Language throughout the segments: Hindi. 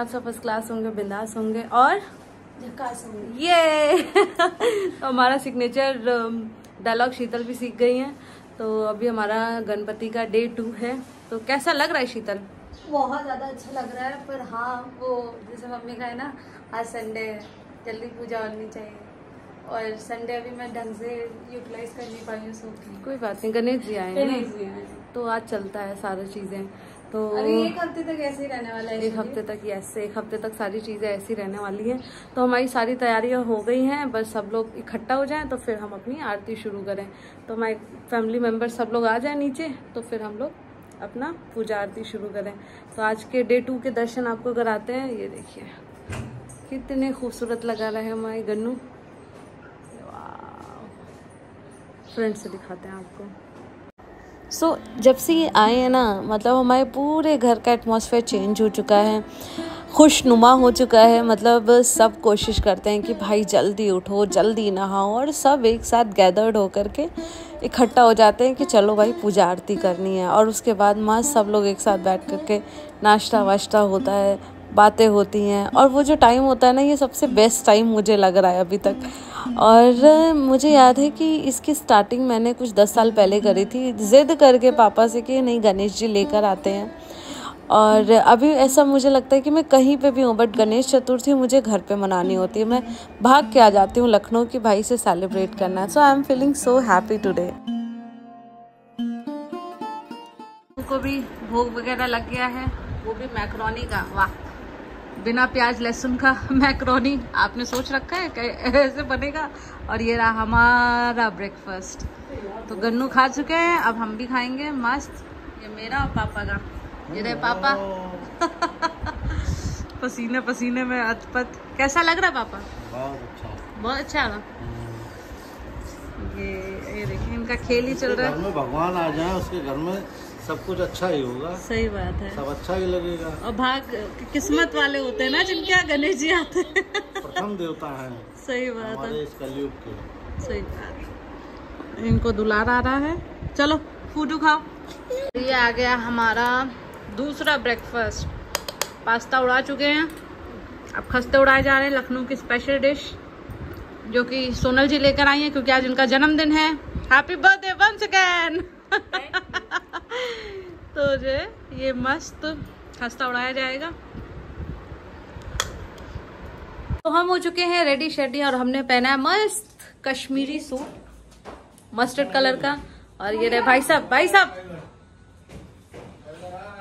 आप सब फ़र्स्ट क्लास होंगे बिंदास होंगे और होंगे। ये तो हमारा सिग्नेचर डायलॉग शीतल भी सीख गई हैं। तो अभी हमारा गणपति का डे टू है। तो कैसा लग रहा है शीतल? बहुत ज़्यादा अच्छा लग रहा है पर हाँ वो जैसे मम्मी का है ना आज संडे है जल्दी पूजा होनी चाहिए। और संडे अभी मैं ढंग से यूटिलाइज कर नहीं पाई हूँ कोई बात नहीं गणेश जी आए हैं गणेश जी आए। तो आज चलता है सारी चीज़ें। तो अभी एक हफ़्ते तक ऐसे ही रहने वाला है एक हफ़्ते तक ऐसे एक हफ़्ते तक सारी चीज़ें ऐसी रहने वाली हैं। तो हमारी सारी तैयारियाँ हो गई हैं बस सब लोग इकट्ठा हो जाएँ तो फिर हम अपनी आरती शुरू करें। तो हमारे फैमिली मेंबर सब लोग आ जाएँ नीचे तो फिर हम लोग अपना पूजा आरती शुरू करें। तो आज के डे टू के दर्शन आपको कराते हैं ये देखिए कितने खूबसूरत लगा रहे हैं हमारे गन्नू। फ्रंट से दिखाते हैं आपको। सो so, जब से ये आए हैं ना मतलब हमारे पूरे घर का एटमॉस्फेयर चेंज हो चुका है खुशनुमा हो चुका है मतलब सब कोशिश करते हैं कि भाई जल्दी उठो जल्दी नहाओ और सब एक साथ गैदर्ड होकर के इकट्ठा हो जाते हैं कि चलो भाई पूजा आरती करनी है। और उसके बाद माँ सब लोग एक साथ बैठ करके नाश्ता वाश्ता होता है बातें होती हैं और वो जो टाइम होता है ना, ये सबसे बेस्ट टाइम मुझे लग रहा है अभी तक। और मुझे याद है कि इसकी स्टार्टिंग मैंने कुछ दस साल पहले करी थी। ज़िद करके पापा से कि नहीं, गणेश जी लेकर आते हैं। और अभी ऐसा मुझे लगता है कि मैं कहीं पे भी हूँ बट गणेश चतुर्थी मुझे घर पे मनानी होती है। मैं भाग के आ जाती हूँ लखनऊ की भाई से सेलिब्रेट करना। है so I am feeling so happy today को भी भोग वगैरह लग गया है, वो भी मैक्रोनी का। वाह। बिना प्याज लहसुन का मैक्रोनी आपने सोच रखा है ऐसे बनेगा? और ये रहा हमारा ब्रेकफास्ट तो गन्नू खा चुके हैं अब हम भी खाएँगे। मस्त। ये मेरा और पापा का। ये रहे पापा। पसीने पसीने में अतपत। कैसा लग रहा पापा? बहुत अच्छा। बहुत अच्छा ये ये देखिए इनका खेल ही चल रहा घर है में भगवान आ जाए उसके घर में सब कुछ अच्छा ही होगा। सही बात है। सब अच्छा ही लगेगा। और भाग किस्मत वाले होते हैं ना जिनके यहाँ गणेश जी आते हैं। प्रथम देवता है। सही बात है। हमारे इस कलयुग के। सही बात इनको दुलार आ रहा है। चलो फूडू खाओ। ये आ गया हमारा दूसरा ब्रेकफास्ट पास्ता उड़ा चुके हैं। अब खस्ते उड़ाए जा रहे हैं लखनऊ की स्पेशल डिश जो कि सोनल जी लेकर आई हैं क्योंकि आज उनका जन्मदिन है। हैप्पी बर्थडे वंस अगेन तो जो है ये मस्त खस्ता उड़ाया जाएगा। तो हम हो चुके हैं रेडी शेडी और हमने पहना है मस्त कश्मीरी सूट मस्टर्ड कलर का। और ये रहे भाई साहब भाई साहब।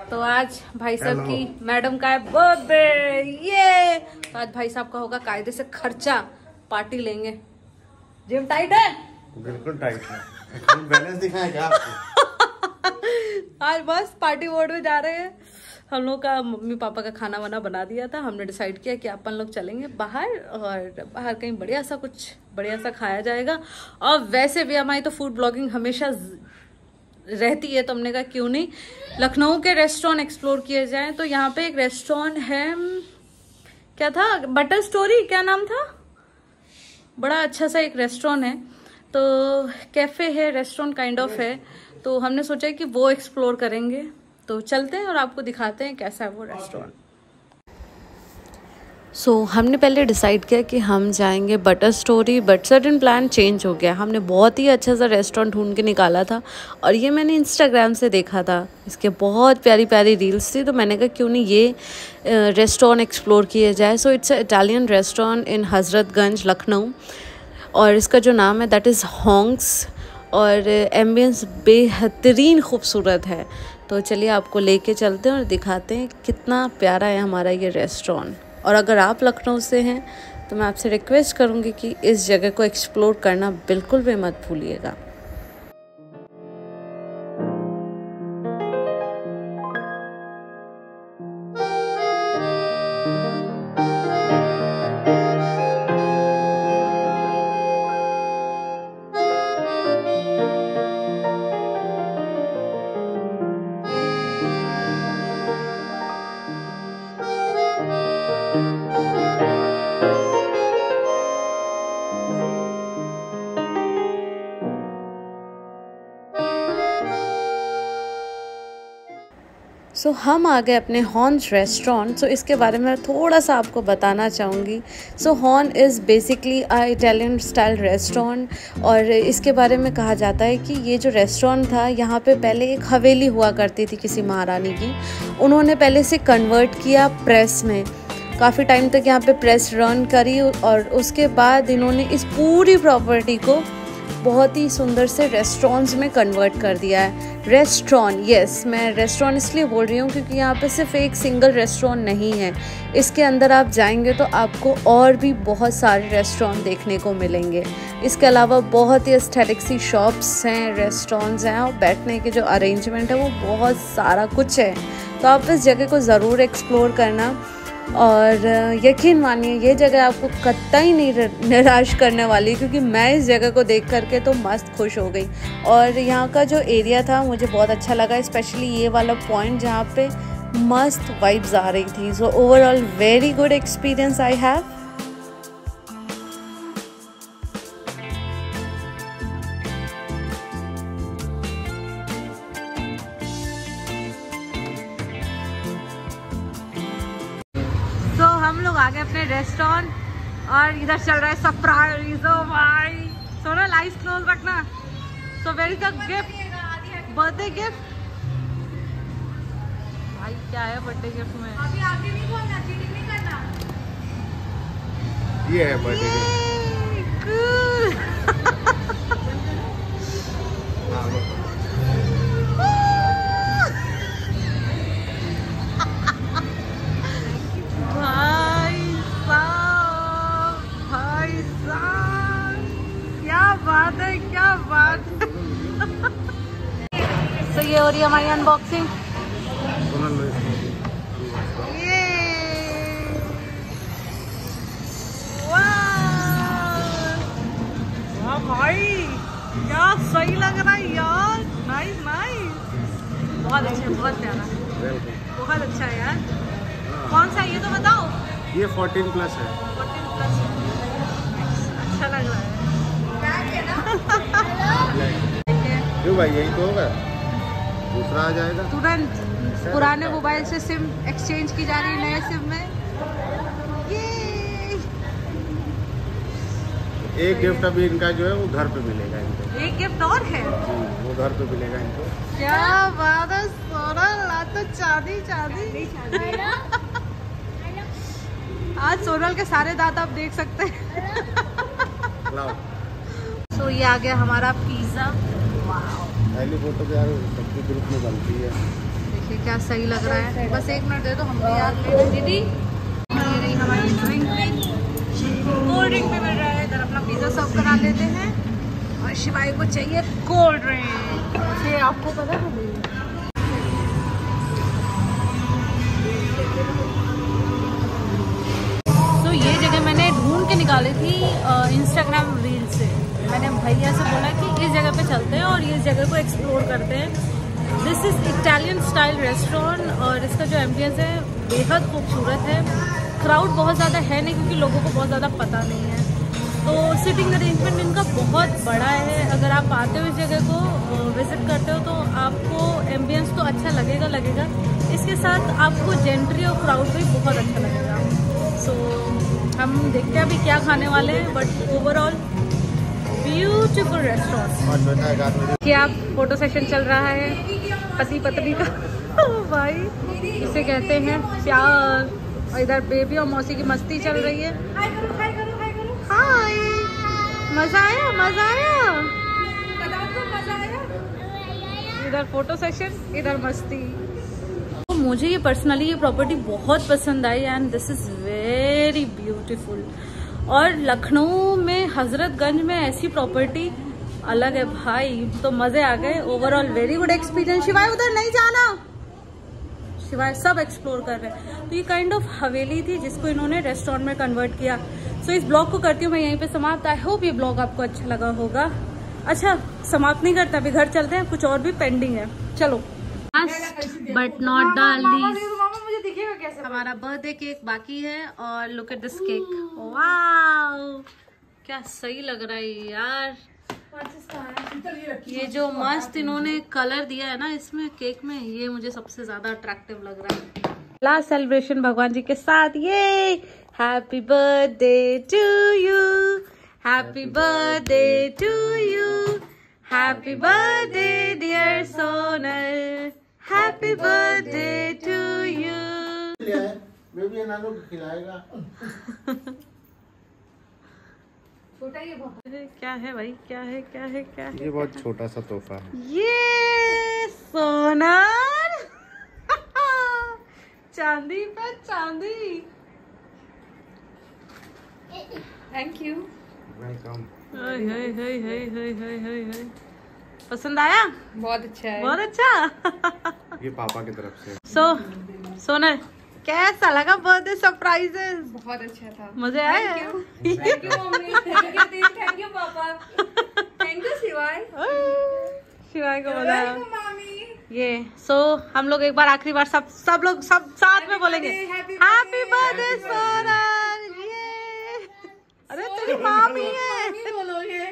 तो आज भाई साहब की मैडम का है बर्थडे ये तो आज भाई साहब का होगा कायदे से खर्चा पार्टी लेंगे। जिम टाइट है? बिल्कुल टाइट है। बैलेंस दिखाएँ क्या आपको? आज बस पार्टी मोड में जा रहे हैं। हम लोग का मम्मी पापा का खाना वाना बना दिया था। हमने डिसाइड किया कि अपन लोग चलेंगे बाहर और बाहर कहीं बढ़िया सा कुछ, बढ़िया सा खाया जाएगा। और वैसे भी हमारी तो फ़ूड ब्लॉगिंग हमेशा रहती है तो हमने कहा क्यों नहीं? लखनऊ के रेस्टोरेंट एक्सप्लोर किए जाएँ। तो यहाँ पे एक रेस्टोरेंट है क्या था? बटर स्टोरी क्या नाम था? बड़ा अच्छा सा एक रेस्टोरेंट है। तो कैफ़े है रेस्टोरेंट काइंड ऑफ़ है। तो हमने सोचा कि वो एक्सप्लोर करेंगे। तो चलते हैं और आपको दिखाते हैं कैसा है वो रेस्टोरेंट सो so, हमने पहले डिसाइड किया कि हम जाएँगे butter story but sudden plan change हो गया। हमने बहुत ही अच्छा सा रेस्टोरेंट ढूंढ के निकाला था और ये मैंने इंस्टाग्राम से देखा था। इसके बहुत प्यारी प्यारी रील्स थी तो मैंने कहा क्यों नहीं ये रेस्टोरेंट एक्सप्लोर किया जाए? So it's Italian restaurant in Hazratganj Lucknow और इसका जो नाम है दैट इज़ हॉन्ग्स और एम्बियंस बेहतरीन खूबसूरत है। तो चलिए आपको लेके चलते हैं और दिखाते हैं कितना प्यारा है हमारा ये रेस्टोरेंट और अगर आप लखनऊ से हैं तो मैं आपसे रिक्वेस्ट करूँगी कि इस जगह को एक्सप्लोर करना बिल्कुल भी मत भूलिएगा। सो so, हम आ गए अपने हॉर्न्स रेस्टोरेंट सो इसके बारे में थोड़ा सा आपको बताना चाहूँगी. So Horn is basically a Italian style restaurant और इसके बारे में कहा जाता है कि ये जो रेस्टोरेंट था यहाँ पे पहले एक हवेली हुआ करती थी किसी महारानी की. उन्होंने पहले से कन्वर्ट किया प्रेस में. काफ़ी टाइम तक यहाँ पे प्रेस रन करी और उसके बाद इन्होंने इस पूरी प्रॉपर्टी को बहुत ही सुंदर से रेस्टोरेंट्स में कन्वर्ट कर दिया है। रेस्टोरेंट यस मैं रेस्टोरेंट इसलिए बोल रही हूँ क्योंकि यहाँ पे सिर्फ़ एक सिंगल रेस्टोरेंट नहीं है। इसके अंदर आप जाएँगे तो आपको और भी बहुत सारे रेस्टोरेंट देखने को मिलेंगे। इसके अलावा बहुत ही एस्थेटिक सी शॉप्स हैं रेस्टोरेंट्स हैं और बैठने के जो अरेंजमेंट है वो बहुत सारा कुछ है। तो आप इस जगह को ज़रूर एक्सप्लोर करना। और यकीन मानिए, ये जगह आपको कतई नहीं निराश करने वाली, क्योंकि मैं इस जगह को देख करके तो मस्त खुश हो गई। और यहाँ का जो एरिया था, मुझे बहुत अच्छा लगा स्पेशली ये वाला पॉइंट जहाँ पे मस्त वाइब्स आ रही थी। So overall very good experience I have इधर चल रहा है सरप्राइज़ भाई सोना लाइट क्लोज रखना। So where is the gift birthday gift भाई क्या है बर्थडे गिफ्ट में? अभी आगे नहीं बोलना चीटिंग नहीं करना। ये है बर्थडे गिफ्ट हो हमारी अनबॉक्सिंग भाई क्या सही लग रहा है यार। नाइस नाइस बहुत अच्छा बहुत प्यारा। बहुत अच्छा है यार। कौन सा ये तो बताओ। ये 14 प्लस है। 14 प्लस अच्छा लग रहा है। क्यों भाई यही तो होगा। दूसरा आ जाएगा। तुरंत पुराने मोबाइल से सिम एक्सचेंज की जा रही है नए सिम में। एक गिफ्ट अभी इनका जो है वो घर पे मिलेगा इनको। एक गिफ्ट और है? वो घर पे मिलेगा इनको। क्या बात है सोना ला तो चांदी चांदी। आज सोनल के सारे दांत आप देख सकते हैं। लाओ सो ये आ गया हमारा पिज़्ज़ा वाह पहली फ़ोटो तो यार सबके ग्रुप में बनती है। देखिए क्या सही लग रहा है। बस एक मिनट दे दो, हम भी यार ले दीदी, ये रही हमारी ड्रिंक कोल्ड ड्रिंक भी मिल रहा है। इधर अपना पिज़्ज़ा सर्व करा लेते हैं। और शिवाई को चाहिए कोल्ड ड्रिंक ये आपको पता है? तो ये जगह मैंने ढूंढ के निकाली थी इंस्टाग्राम रील मैंने भैया से बोला कि इस जगह पे चलते हैं और इस जगह को एक्सप्लोर करते हैं। This is Italian style restaurant और इसका जो एम्बियंस है बेहद खूबसूरत है। क्राउड बहुत ज़्यादा है नहीं क्योंकि लोगों को बहुत ज़्यादा पता नहीं है। तो सिटिंग अरेंजमेंट इनका बहुत बड़ा है। अगर आप आते हो इस जगह को विज़िट करते हो तो आपको एम्बियंस तो अच्छा लगेगा लगेगा। इसके साथ आपको जेंट्री और क्राउड भी बहुत अच्छा लगेगा। सो so, हम देखते हैं अभी क्या खाने वाले हैं बट ओवरऑल ब्यूटीफुल रेस्टोरेंट क्या फ़ोटो सेशन चल रहा है पति पत्नी का। भाई इसे कहते हैं प्यार। और इधर बेबी और मौसी की मस्ती चल रही है। हाय मज़ा आया मज़ा आया। इधर फ़ोटो सेशन इधर मस्ती। तो मुझे ये पर्सनली ये प्रॉपर्टी बहुत पसंद आई and this is very beautiful और लखनऊ में हजरतगंज में ऐसी प्रॉपर्टी अलग है भाई तो मज़े आ गए। ओवरऑल वेरी गुड एक्सपीरियंस शिवाय उधर नहीं जाना। शिवाय सब एक्सप्लोर कर रहे हैं। तो ये काइंड ऑफ़ हवेली थी जिसको इन्होंने रेस्टोरेंट में कन्वर्ट किया। सो so, इस ब्लॉग को करती हूँ मैं यहीं पे समाप्त। आई होप ये ब्लॉग आपको अच्छा लगा होगा। अच्छा समाप्त नहीं करता अभी घर चलते हैं। कुछ और भी पेंडिंग है। चलो। बट नॉट द दिखेगा कैसे? हमारा बर्थडे केक बाकी है और look at this cake wow क्या सही लग रहा है यार। ये जो मस्त इन्होंने कलर दिया है ना इसमें केक में ये मुझे सबसे ज़्यादा अट्रैक्टिव लग रहा है। लास्ट सेलिब्रेशन भगवान जी के साथ। ये happy birthday to you happy birthday to you happy birthday dear Sonal happy birthday to you baby नानू को खिलाएगा। छोटा ये बहुत क्या है भाई? क्या है? क्या है? क्या है? ये बहुत छोटा सा तोहफा है। ये सोना चांदी पर चांदी। थैंक यू वेलकम पसंद आया? बहुत अच्छा है। बहुत अच्छा। ये पापा की तरफ़ से। सो so, सोना कैसा लगा बर्थडे सरप्राइजेस बहुत अच्छा था। मज़े आए? Thank you mummy. Thank you दीदी thank you papa. Thank you Shivay. Shivay को आया मामी ये सो so, हम लोग एक बार आखिरी बार सब सब लोग सब साथ में बोलेंगे। हैप्पी बर्थडे सोनल ये अरे तेरी मामी है। बोलो ये